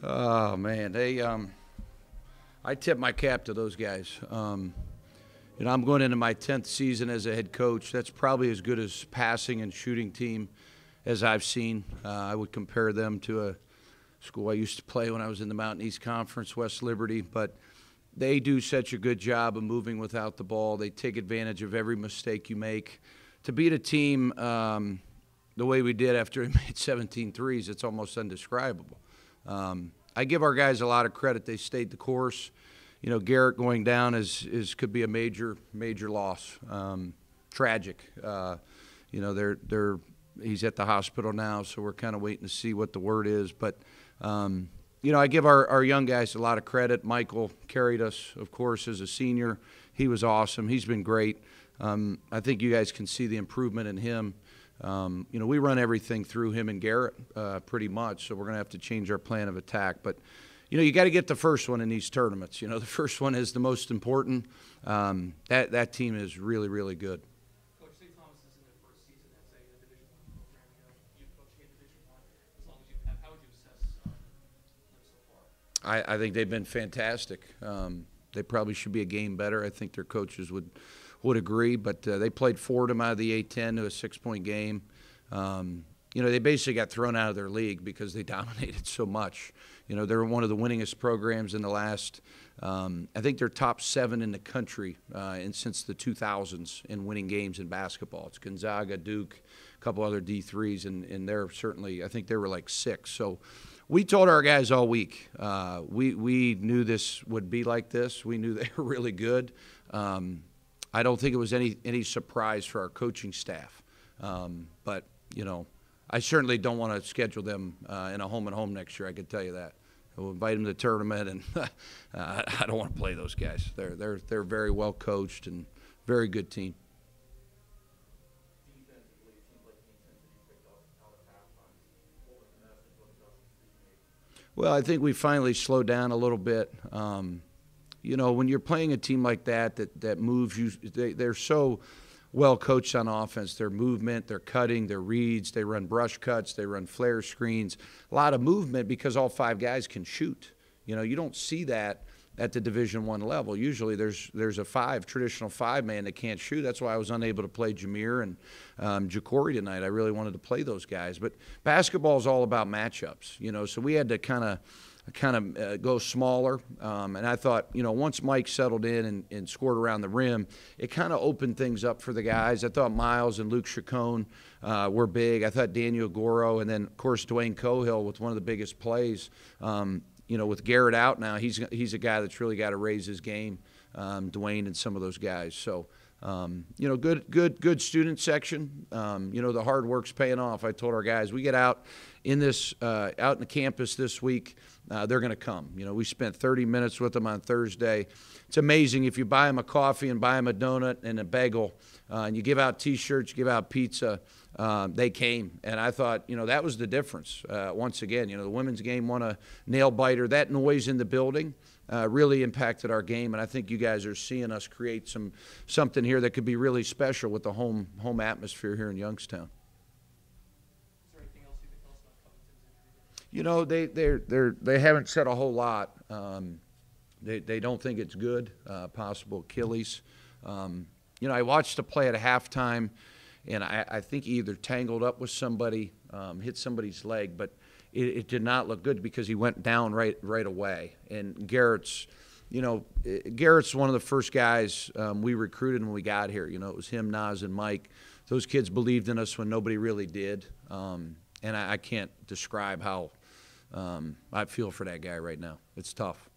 Oh man, they um, I tip my cap to those guys. Um, you know, I'm going into my 10th season as a head coach. That's probably as good as passing and shooting team as I've seen. Uh, I would compare them to a school I used to play when I was in the Mountain East Conference, West Liberty, but they do such a good job of moving without the ball. They take advantage of every mistake you make. To beat a team um, the way we did after we made 17 threes, it's almost indescribable. Um, I give our guys a lot of credit. They stayed the course. You know, Garrett going down is, is could be a major major loss. Um, tragic. Uh, you know, they're they're he's at the hospital now, so we're kind of waiting to see what the word is. But um, you know, I give our, our young guys a lot of credit. Michael carried us, of course, as a senior. He was awesome. He's been great. Um, I think you guys can see the improvement in him. Um, you know, we run everything through him and Garrett uh, pretty much, so we're going to have to change our plan of attack. But, you know, you got to get the first one in these tournaments. You know, the first one is the most important. Um, that that team is really, really good. Coach St. Thomas is in their first season as a Division One program. You know, you've coached in Division One as long as you have. How would you assess them so far? I, I think they've been fantastic. Um, they probably should be a game better. I think their coaches would would agree. But uh, they played Fordham out of the A10 to a six point game. Um, you know, they basically got thrown out of their league because they dominated so much. You know, they're one of the winningest programs in the last. Um, I think they're top seven in the country uh, since the 2000s in winning games in basketball. It's Gonzaga, Duke, a couple other D3s, and, and they're certainly. I think they were like six. So we told our guys all week. Uh, we we knew this would be like this. We knew they were really good. Um, I don't think it was any any surprise for our coaching staff. Um, but you know, I certainly don't want to schedule them uh, in a home and home next year. I can tell you that. We'll invite them to the tournament, and uh, I don't want to play those guys. They're they're they're very well coached and very good team. Well, I think we finally slowed down a little bit. Um, you know, when you're playing a team like that that that moves you, they, they're so well coached on offense. Their movement, their cutting, their reads, they run brush cuts, they run flare screens. A lot of movement because all five guys can shoot. You know, you don't see that at the Division One level. Usually, there's there's a five traditional five man that can't shoot. That's why I was unable to play Jameer and um, Ja'Cory tonight. I really wanted to play those guys, but basketball is all about matchups. You know, so we had to kind of kind of uh, go smaller. Um, and I thought, you know, once Mike settled in and, and scored around the rim, it kind of opened things up for the guys. I thought Miles and Luke Chicone uh, were big. I thought Daniel Goro, and then of course Dwayne Cohill with one of the biggest plays. Um, you know, with Garrett out now, he's he's a guy that's really got to raise his game. Um, Dwayne and some of those guys. So. Um, you know, good, good, good student section. Um, you know, the hard work's paying off. I told our guys, we get out in this, uh, out in the campus this week, uh, they're going to come. You know, we spent 30 minutes with them on Thursday. It's amazing if you buy them a coffee and buy them a donut and a bagel, uh, and you give out T-shirts, give out pizza. Um, they came, and I thought, you know, that was the difference. Uh, once again, you know, the women's game won a nail biter. That noise in the building uh, really impacted our game, and I think you guys are seeing us create some something here that could be really special with the home home atmosphere here in Youngstown. Is there anything else you can tell us about Covington's injury? You know, they they're they're they haven't said a whole lot. Um, they they don't think it's good. Uh, possible Achilles. Um, you know, I watched the play at halftime, and I, I think he either tangled up with somebody, um, hit somebody's leg, but it, it did not look good because he went down right right away. And Garrett's, you know, eh, Garrett's one of the first guys um, we recruited when we got here. You know, it was him, Naz, and Mike. Those kids believed in us when nobody really did. Um, and I, I can't describe how um, I feel for that guy right now. It's tough.